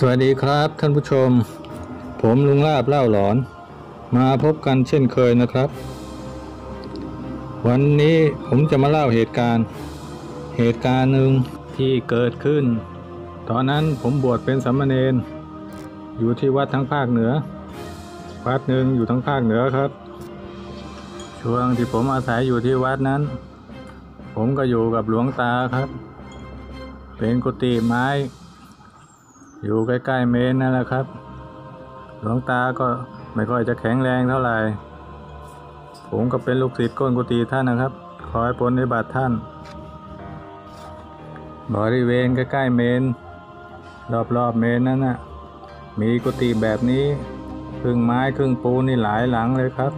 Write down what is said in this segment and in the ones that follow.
สวัสดีครับท่านผู้ชม ผมลุงลาบเล่าหลอน มาพบกันเช่นเคยนะครับ วันนี้ผมจะมาเล่าเหตุการณ์ เหตุการณ์หนึ่งที่เกิดขึ้น ตอนนั้นผมบวชเป็นสามเณรอยู่ที่วัดทั้งภาคเหนือ วัดหนึ่งอยู่ทั้งภาคเหนือครับ ช่วงที่ผมอาศัยอยู่ที่วัดนั้น ผมก็อยู่กับหลวงตาครับ เป็นกุฏิไม้ อยู่ใกล้ๆเมนนั่นแหละครับ หลวงตาก็ไม่ค่อยจะแข็งแรงเท่าไหร่ ผมก็เป็นลูกศิษย์ก้นกุฏิท่านนะครับ คอยปฏิบัติท่าน บริเวณใกล้ๆเมน รอบๆเมนนั้นน่ะ มีกุฏิแบบนี้ครึ่งไม้ครึ่งปูนนี่หลายหลังเลยครับ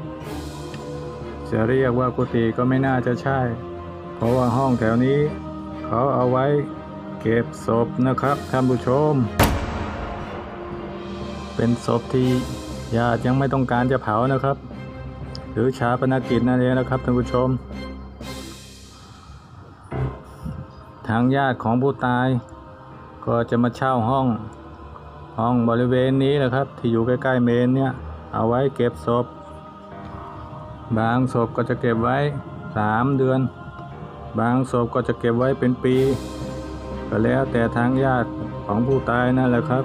จะเรียกว่ากุฏิก็ไม่น่าจะใช่ เพราะว่าห้องแถวนี้ เขาเอาไว้เก็บศพนะครับท่านผู้ชม เป็นศพที่ญาติยังไม่ต้องการจะเผานะครับ หรือชาปนกิจนั่นเองนะครับท่านผู้ชม ทางญาติของผู้ตาย ก็จะมาเช่าห้องห้องบริเวณนี้แหละครับ ที่อยู่ใกล้ๆเมนเนี่ยเอาไว้เก็บศพ บางศพก็จะเก็บไว้สามเดือน บางศพก็จะเก็บไว้เป็นปี ก็แล้วแต่ทางญาติของผู้ตายนั่นแหละครับ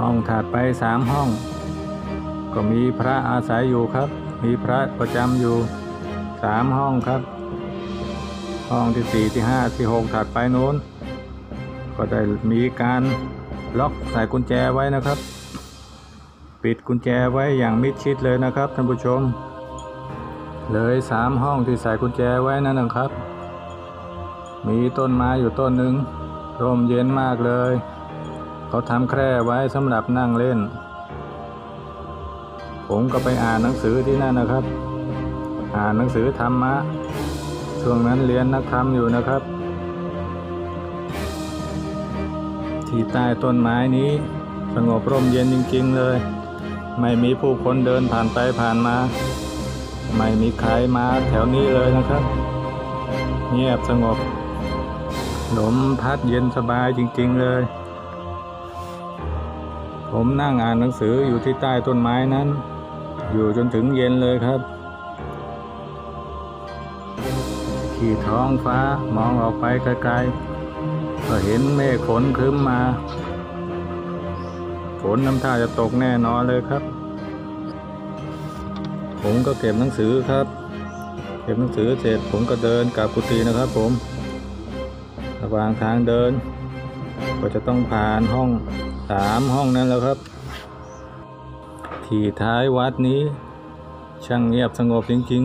ห้องถัดไปสามห้อง ก็มีพระอาศัยอยู่ครับ มีพระประจำอยู่สามห้องครับ ห้องที่สี่ที่ห้าที่หกถัดไปโน้น ก็ได้มีการล็อกใส่กุญแจไว้นะครับ ปิดกุญแจไว้อย่างมิดชิดเลยนะครับท่านผู้ชม เลยสามห้องที่ใส่กุญแจไว้นั่นนะครับ มีต้นไม้อยู่ต้นหนึ่งร่มเย็นมากเลย เขาทำแคร่ไว้สำหรับนั่งเล่น ผมก็ไปอ่านหนังสือที่นั่นนะครับ อ่านหนังสือธรรมะ ช่วงนั้นเรียนนักธรรมอยู่นะครับ ที่ใต้ต้นไม้นี้ สงบร่มเย็นจริงๆเลย ไม่มีผู้คนเดินผ่านไปผ่านมา ไม่มีใครมาแถวนี้เลยนะครับ เงียบสงบลมพัดเย็นสบายจริงๆเลย ผมนั่งอ่านหนังสืออยู่ที่ใต้ต้นไม้นั้น อยู่จนถึงเย็นเลยครับที่ท้องฟ้ามองออกไปไกลๆก็เห็นเมฆฝนครึ้มมาฝนน้ำท่าจะตกแน่นอนเลยครับ ผมก็เก็บหนังสือครับ เก็บหนังสือเสร็จผมก็เดินกลับกุฏินะครับ ผมระหว่างทางเดิน ก็จะต้องผ่านห้อง สามห้องนั้นแล้วครับ ที่ท้ายวัดนี้ ช่างเงียบสงบจริง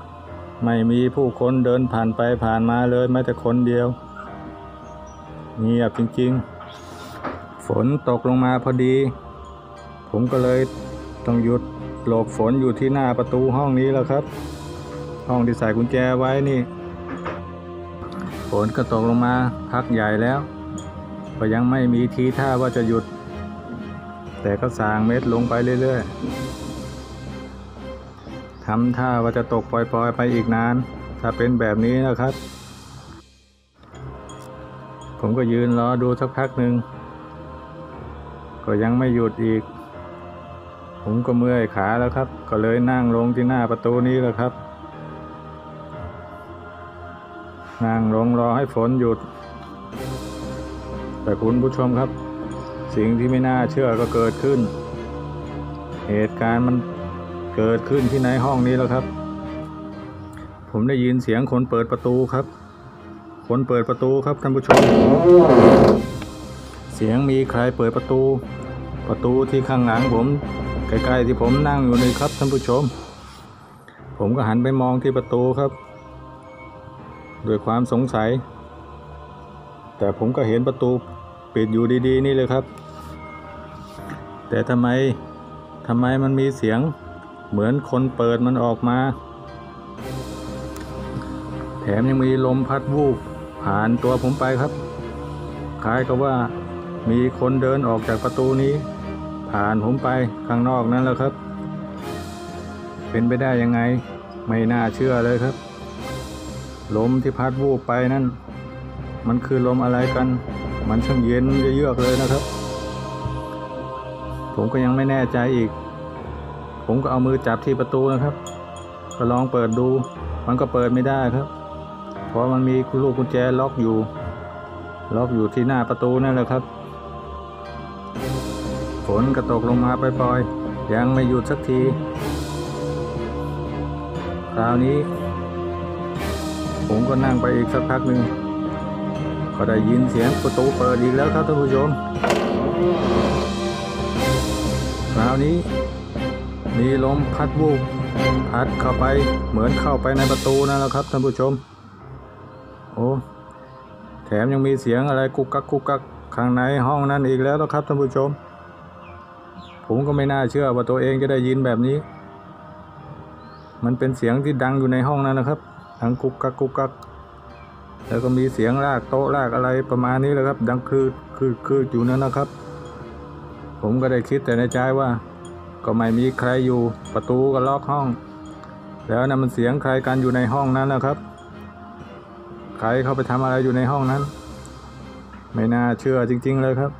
ๆ ไม่มีผู้คนเดินผ่านไปผ่านมาเลยแม้แต่คนเดียว เงียบจริงๆ ฝนตกลงมาพอดี ผมก็เลยต้องหยุดหลบฝนอยู่ที่หน้าประตูห้องนี้แล้วครับ ห้องที่ใส่กุญแจไว้นี่ ฝนก็ตกลงมาพักใหญ่แล้ว ก็ยังไม่มีทีท่าว่าจะหยุด แต่ก็สางเม็ดลงไปเรื่อยๆทำท่าว่าจะตกปล่อยๆไปอีกนาน ถ้าเป็นแบบนี้นะครับ ผมก็ยืนรอดูสักพักหนึ่งก็ยังไม่หยุดอีก ผมก็เมื่อยขาแล้วครับ ก็เลยนั่งลงที่หน้าประตูนี้แหละครับ นั่งลงรอให้ฝนหยุด แต่คุณผู้ชมครับ สิ่งที่ไม่น่าเชื่อก็เกิดขึ้น เหตุการณ์มันเกิดขึ้นที่ในห้องนี้แล้วครับ ผมได้ยินเสียงคนเปิดประตูครับ คนเปิดประตูครับท่านผู้ชม เสียงมีใครเปิดประตู ประตูที่ข้างหลังผมใกล้ๆที่ผมนั่งอยู่นี่ครับท่านผู้ชม ผมก็หันไปมองที่ประตูครับ ด้วยความสงสัย แต่ผมก็เห็นประตู ปิดอยู่ดีๆ นี่เลยครับ แต่ทำไมทำไมมันมีเสียงเหมือนคนเปิดมันออกมา แถมยังมีลมพัดวูบผ่านตัวผมไปครับ คล้ายกับว่ามีคนเดินออกจากประตูนี้ ผ่านผมไปข้างนอกนั่นแหละครับ เป็นไปได้ยังไง ไม่น่าเชื่อเลยครับ ลมที่พัดวูบไปนั่น มันคือลมอะไรกัน มันช่างเย็นเยือกเลยนะครับ ผมก็ยังไม่แน่ใจอีก ผมก็เอามือจับที่ประตูนะครับ ก็ลองเปิดดู มันก็เปิดไม่ได้ครับ เพราะมันมีลูกกุญแจล็อกอยู่ ล็อกอยู่ที่หน้าประตูนั่นแหละครับ ฝนก็ตกลงมาปล่อยๆ ยังไม่หยุดสักที คราวนี้ ผมก็นั่งไปอีกสักพักหนึ่ง ก็ได้ยินเสียงประตูเปิดอีกแล้วครับท่านผู้ชม คราวนี้ มีลมพัดวูบพัดเข้าไปเหมือนเข้าไปในประตูนั่นแหละครับท่านผู้ชม โอ้แถมยังมีเสียงอะไรกุกกักกุกกักข้างในห้องนั้นอีกแล้วนะครับท่านผู้ชม ผมก็ไม่น่าเชื่อว่าตัวเองจะได้ยินแบบนี้ มันเป็นเสียงที่ดังอยู่ในห้องนั้นนะครับดังกุกกักกุกกัก แล้วก็มีเสียงลากโต๊ะลากอะไรประมาณนี้เลยครับ ดังคือคือคืออยู่นั่นนะครับ ผมก็ได้คิดแต่ในใจว่า ก็ไม่มีใครอยู่ประตูก็ล็อกห้อง แล้วนั่นมันเสียงใครกันอยู่ในห้องนั้นนะครับ ใครเข้าไปทำอะไรอยู่ในห้องนั้น ไม่น่าเชื่อจริง ๆ เลยครับ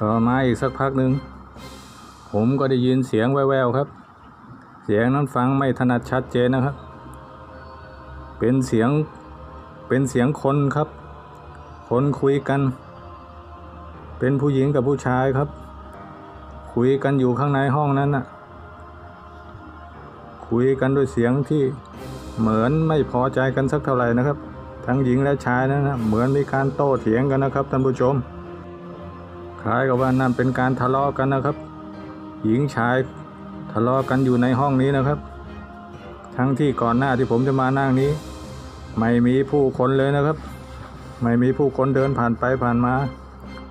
ต่อมาอีกสักพักหนึ่งผมก็ได้ยินเสียงแว่วๆครับ เสียงนั้นฟังไม่ถนัดชัดเจนนะครับ เป็นเสียง เป็นเสียงคนครับ คนคุยกัน เป็นผู้หญิงกับผู้ชายครับ คุยกันอยู่ข้างในห้องนั้นน่ะ คุยกันด้วยเสียงที่เหมือนไม่พอใจกันสักเท่าไหร่นะครับ ทั้งหญิงและชายนะนะเหมือนมีการโต้เถียงกันนะครับท่านผู้ชม คล้ายกับว่านั่นเป็นการทะเลาะกันนะครับ หญิงชายทะเลาะกันอยู่ในห้องนี้นะครับ ทั้งที่ก่อนหน้าที่ผมจะมานั่งนี้ ไม่มีผู้คนเลยนะครับ ไม่มีผู้คนเดินผ่านไปผ่านมา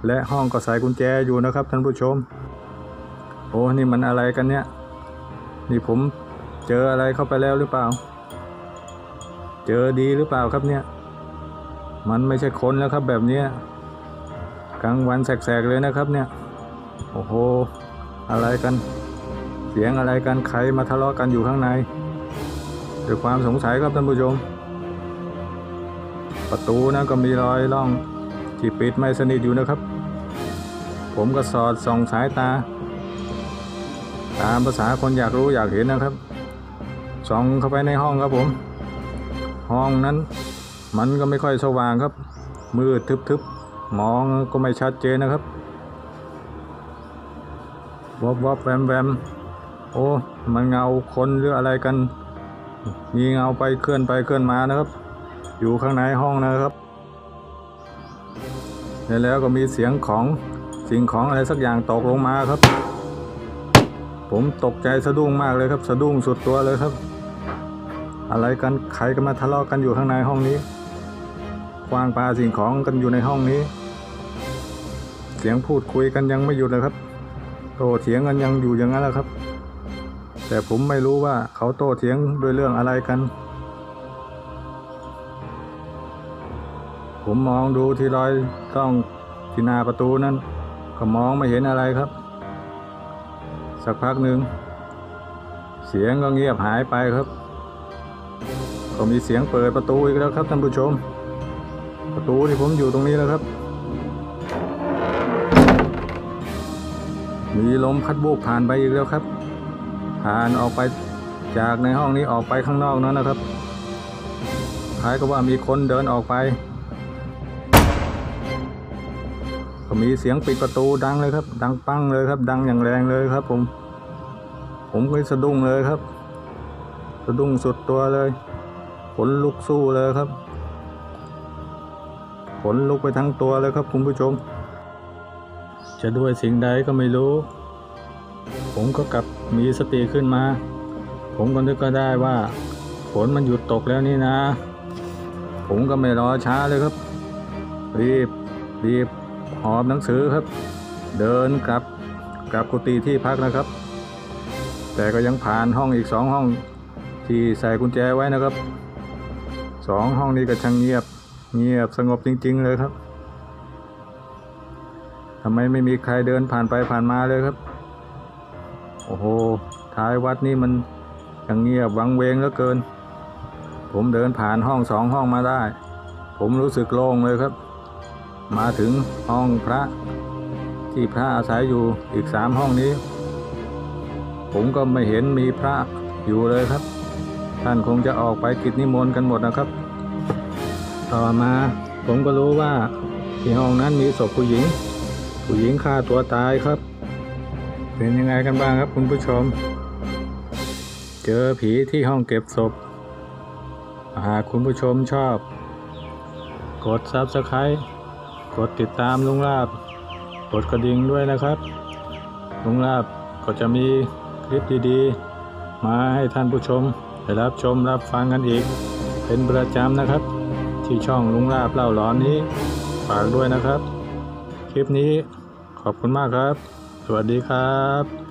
และห้องก็ใส่กุญแจอยู่นะครับท่านผู้ชม โอ้นี่มันอะไรกันเนี่ย นี่ผมเจออะไรเข้าไปแล้วหรือเปล่า เจอดีหรือเปล่าครับเนี่ย มันไม่ใช่คนแล้วครับแบบนี้กลางวันแสกๆเลยนะครับเนี่ย โอ้โห อะไรกัน เสียงอะไรกันใครมาทะเลาะกันอยู่ข้างในด้วยความสงสัยครับท่านผู้ชม ประตูนะก็มีรอยร่องที่ปิดไม่สนิทอยู่นะครับ ผมก็สอดส่องสายตา ตามภาษาคนอยากรู้อยากเห็นนะครับส่องเข้าไปในห้องครับผม ห้องนั้น มันก็ไม่ค่อยสว่างครับ มืดทึบๆมองก็ไม่ชัดเจนนะครับวบวบแวมแวมโอ้มันเงาคนหรืออะไรกัน มีเงาไปเคลื่อนไปเคลื่อนมานะครับ อยู่ข้างในห้องนะครับแล้วก็มีเสียงของสิ่งของอะไรสักอย่างตกลงมาครับ ผมตกใจสะดุ้งมากเลยครับ สะดุ้งสุดตัวเลยครับ อะไรกันใครกันมาทะเลาะกันอยู่ข้างในห้องนี้ควางปลาสิ่งของกันอยู่ในห้องนี้ เสียงพูดคุยกันยังไม่หยุดเลยครับ โตเถียงกันยังอยู่อย่างนั้นแหละครับ แต่ผมไม่รู้ว่าเขาโตเถียงด้วยเรื่องอะไรกัน ผมมองดูที่รอยต้องที่หน้าประตูนั้น ก็มองไม่เห็นอะไรครับ สักพักหนึ่ง เสียงก็เงียบหายไปครับ ก็มีเสียงเปิดประตูอีกแล้วครับท่านผู้ชม ประตูที่ผมอยู่ตรงนี้แล้วครับ มีลมพัดโบกผ่านไปอีกแล้วครับ ผ่านออกไปจากในห้องนี้ออกไปข้างนอกนั้นนะครับคล้ายกับว่ามีคนเดินออกไป มีเสียงปิดประตูดังเลยครับ ดังปังเลยครับ ดังอย่างแรงเลยครับ ผม ผมก็สะดุ้งเลยครับ สะดุ้งสุดตัวเลยขนลุกสู้เลยครับขนลุกไปทั้งตัวเลยครับคุณผู้ชม จะด้วยสิ่งใดก็ไม่รู้ ผมก็กลับมีสติขึ้นมา ผมก็นึกก็ได้ว่าฝนมันหยุดตกแล้วนี่นะ ผมก็ไม่รอช้าเลยครับ รีบรีบ หอบหนังสือครับ เดินกลับกลับกุฏิที่พักนะครับ แต่ก็ยังผ่านห้องอีกสองห้องที่ใส่กุญแจไว้นะครับสองห้องนี้ก็ช่างเงียบเงียบสงบจริง ๆ เลยครับทำไมไม่มีใครเดินผ่านไปผ่านมาเลยครับ โอ้โห ท้ายวัดนี่มันช่างเงียบวังเวงเหลือเกิน ผมเดินผ่านห้องสองห้องมาได้ ผมรู้สึกโล่งเลยครับ มาถึงห้องพระ ที่พระอาศัยอยู่อีกสามห้องนี้ ผมก็ไม่เห็นมีพระอยู่เลยครับ ท่านคงจะออกไปกิจนิมนต์กันหมดนะครับ ต่อมาผมก็รู้ว่าที่ห้องนั้นมีศพผู้หญิง ผู้หญิงฆ่าตัวตายครับ เป็นยังไงกันบ้างครับคุณผู้ชม เจอผีที่ห้องเก็บศพ หากคุณผู้ชมชอบ กด Subscribe กดติดตามลุงลาบ กดกระดิ่งด้วยนะครับ ลุงลาบก็จะมีคลิปดีๆ มาให้ท่านผู้ชมได้รับชมรับฟังกันอีก เป็นประจำนะครับ ที่ช่องลุงลาบเล่าหลอนนี้ฝากด้วยนะครับ คลิปนี้ขอบคุณมากครับ สวัสดีครับ